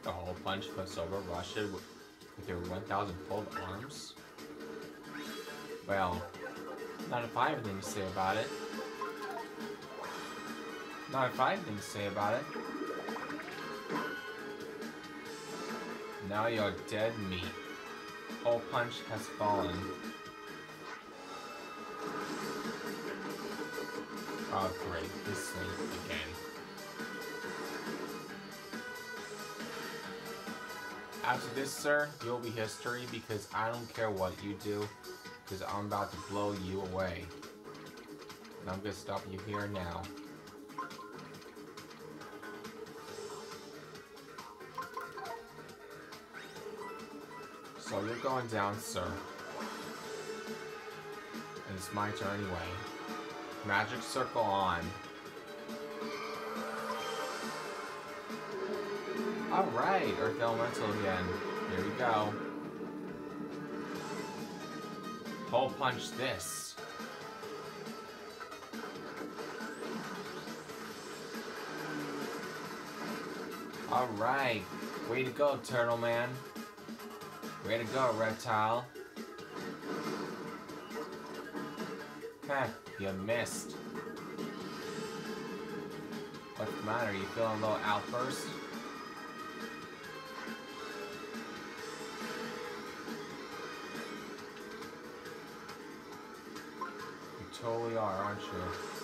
with the hole punch plus over rush it with, 1000 fold arms? Well, not if I have anything to say about it. Not if I have anything to say about it. Now you're dead meat. Hole punch has fallen. Oh great, this thing again. After this, sir, you'll be history because I don't care what you do, because I'm about to blow you away. And I'm gonna stop you here now. So you're going down, sir. And it's my turn anyway. Magic circle on. Alright, Earth Elemental again. Here we go. Hole punch this. Alright. Way to go, Turtle Man. Way to go, Reptile. Heh, you missed. What's the matter? You feeling a little outburst? Totally are, aren't you?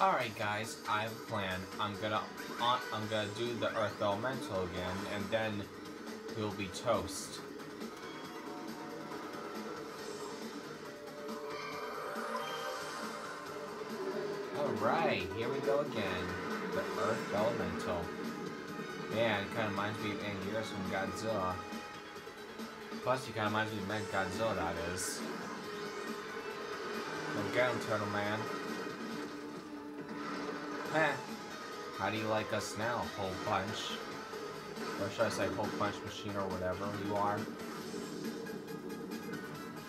Alright guys, I have a plan. I'm gonna uh, I'm gonna do the Earth Elemental again, and then we'll be toast. Alright, here we go again. The Earth Elemental. Man, it kinda reminds me of Anguirus from Godzilla. Plus, you kinda reminds me of Mega Godzilla, that is. Get him, Turtle Man. Heh. How do you like us now, Hole Punch? Or should I say Hole Punch Machine or whatever you are?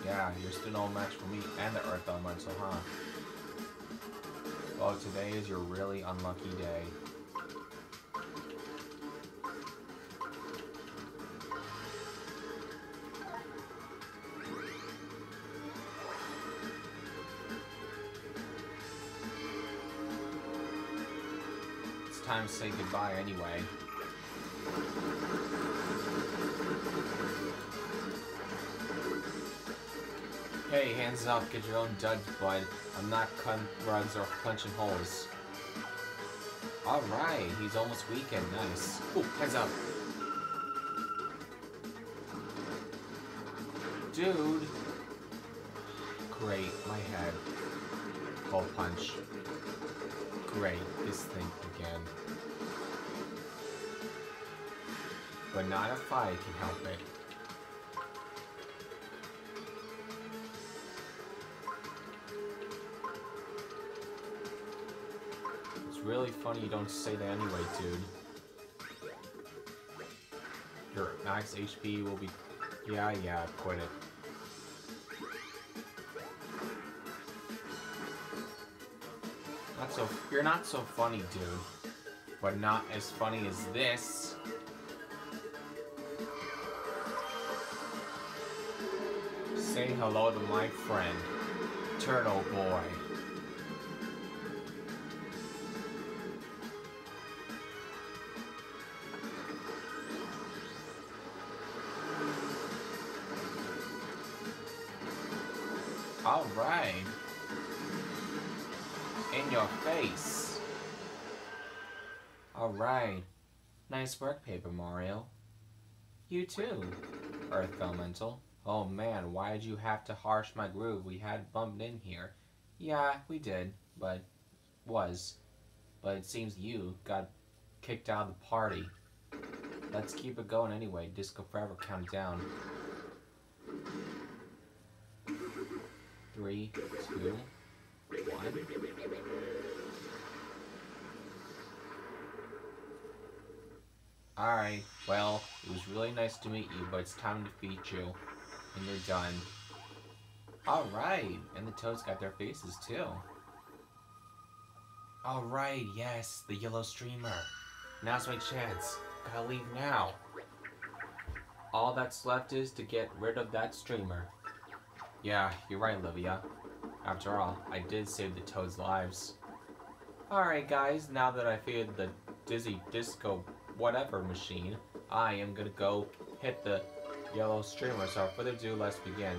Yeah, you're still no match for me and the Earth Elemental, huh? Well, today is your really unlucky day. It's time to say goodbye anyway. Hey, hands up, get your own dud, bud. I'm not cutting rugs or punching holes. Alright, he's almost weakened, nice. Ooh, hands up. Dude. Great, my head. Hole punch. Great, this thing again. But not if I can help it. Really funny you don't say that anyway, dude. Your max HP will be... Yeah, yeah, quit it. Not so... You're not so funny, dude. But not as funny as this. Say hello to my friend, Turtle Boy. Alright. In your face. Alright. Nice work, Paper Mario. You too, Earth Elemental. Oh man, why did you have to harsh my groove? We had bumped in here. Yeah, we did, but... was. But it seems you got kicked out of the party. Let's keep it going anyway. Disco Forever count Three, two, one. Alright, well, it was really nice to meet you, but it's time to feed you. And you're done. Alright, and the toads got their faces too. Alright, yes, the yellow streamer. Now's my chance. Gotta leave now. All that's left is to get rid of that streamer. Yeah, you're right, Olivia. After all, I did save the toads' lives. Alright guys, now that I figured the Dizzy Disco whatever machine, I am gonna go hit the yellow streamer. So without further ado, let's begin.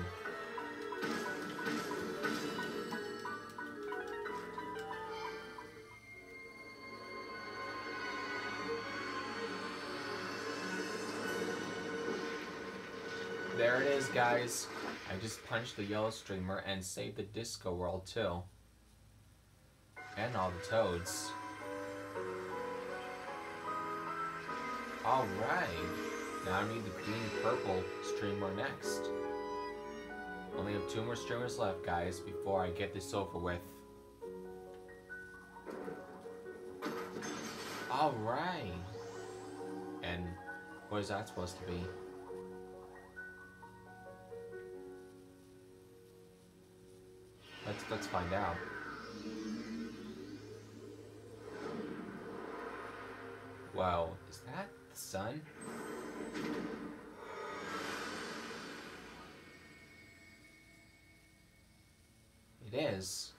There it is, guys. I just punched the yellow streamer and saved the disco world, too. And all the toads. Alright. Now I need the green purple streamer next. Only have two more streamers left, guys, before I get this over with. Alright. And what is that supposed to be? Let's find out. Wow, is that the sun? It is.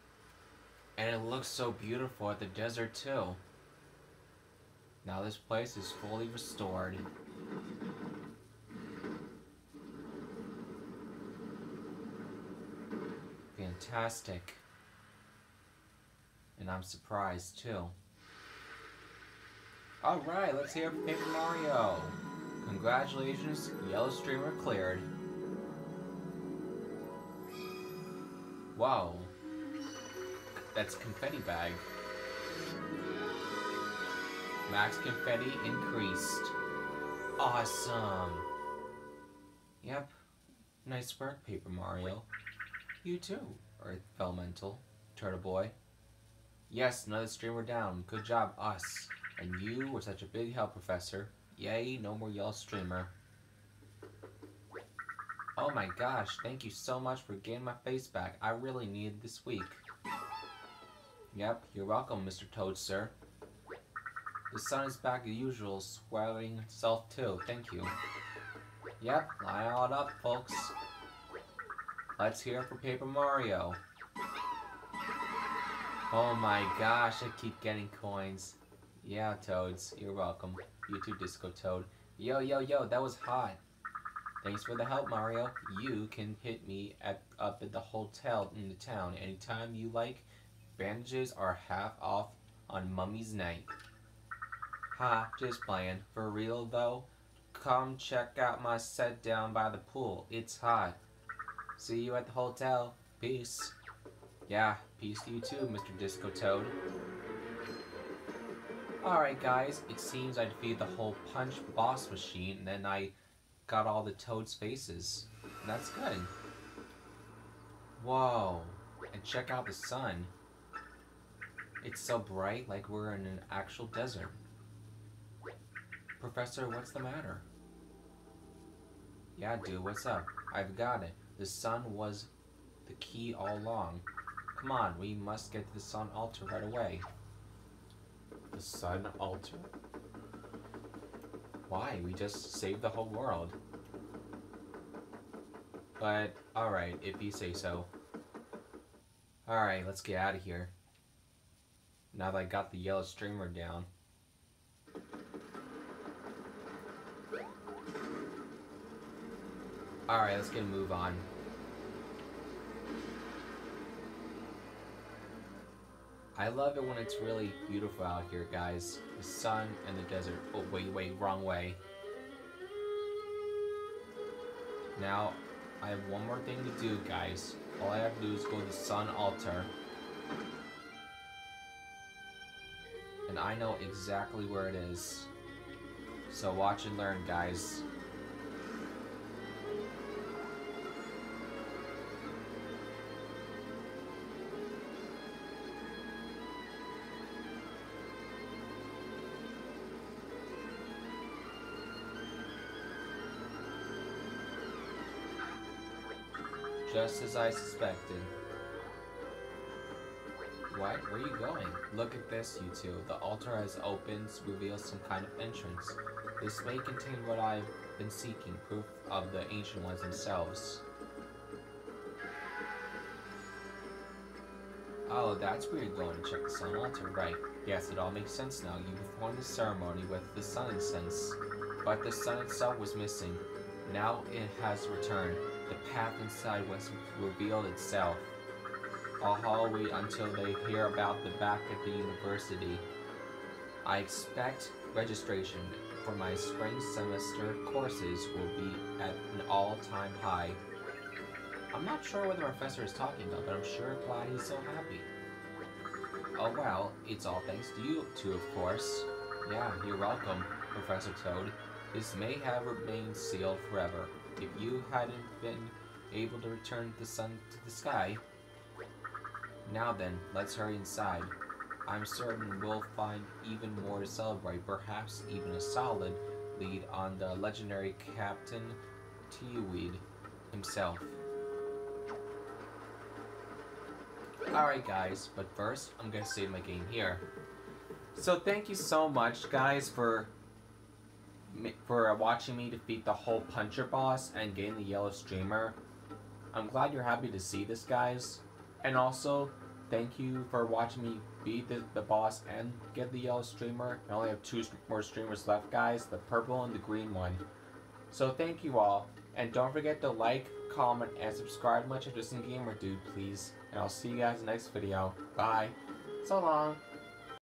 And it looks so beautiful at the desert too. Now this place is fully restored. Fantastic. And I'm surprised too. Alright, let's hear Paper Mario. Congratulations, Yellow Streamer cleared. Wow. That's confetti bag. Max confetti increased. Awesome. Yep. Nice work, Paper Mario. You too, Earth Elemental, Turtle Boy. Yes, another streamer down. Good job, us. And you were such a big help, Professor. Yay, no more yellow streamer. Oh my gosh, thank you so much for getting my face back. I really needed this week. Yep, you're welcome, Mr. Toad, sir. The sun is back as usual, swelling itself too. Thank you. Yep, line all up, folks. Let's hear for Paper Mario. Oh my gosh, I keep getting coins. Yeah, Toads, you're welcome. YouTube Disco Toad. Yo, yo, yo, that was hot. Thanks for the help, Mario. You can hit me at up at the hotel in the town anytime you like. Bandages are half off on Mummy's night. Ha, just playing. For real, though? Come check out my set down by the pool. It's hot. See you at the hotel. Peace. Yeah, peace to you too, Mr. Disco Toad. Alright guys, it seems I defeated the Hole Punch boss machine and then I got all the Toad's faces. That's good. Whoa. And check out the sun. It's so bright like we're in an actual desert. Professor, what's the matter? Yeah, dude, what's up? I've got it. The sun was the key all along. Come on, we must get to the sun altar right away. The sun altar? Why? We just saved the whole world. But, alright, if you say so. Alright, let's get out of here. Now that I got the yellow streamer down. Alright, let's get a move on. I love it when it's really beautiful out here, guys. The sun and the desert. Oh, wait, wait, wrong way. Now, I have one more thing to do, guys. All I have to do is go to the sun altar. And I know exactly where it is. So watch and learn, guys. Just as I suspected. What? Where are you going? Look at this, you two. The altar has opened, reveals some kind of entrance. This may contain what I've been seeking, proof of the ancient ones themselves. Oh, that's where you're going to check the sun altar, right. Yes, it all makes sense now. You performed the ceremony with the sun incense, but the sun itself was missing. Now it has returned. The path inside was revealed itself. I'll wait until they hear about the back at the university. I expect registration for my spring semester courses will be at an all-time high. I'm not sure what the professor is talking about, but I'm sure glad he's so happy. Oh well, it's all thanks to you two, of course. Yeah, you're welcome, Professor Toad. This may have remained sealed forever. If you hadn't been able to return the sun to the sky. Now then, let's hurry inside. I'm certain we'll find even more to celebrate, perhaps even a solid lead on the legendary Captain T. Ode himself. Alright guys, but first, I'm gonna save my game here. So thank you so much guys for for watching me defeat the hole puncher boss and gain the yellow streamer. I'm glad you're happy to see this guys. And also, thank you for watching me beat the, the boss and get the yellow streamer. I only have two more streamers left guys, the purple and the green one. So thank you all. And don't forget to like, comment, and subscribe much of Justin Gamer Dude, please. And I'll see you guys in the next video. Bye. So long.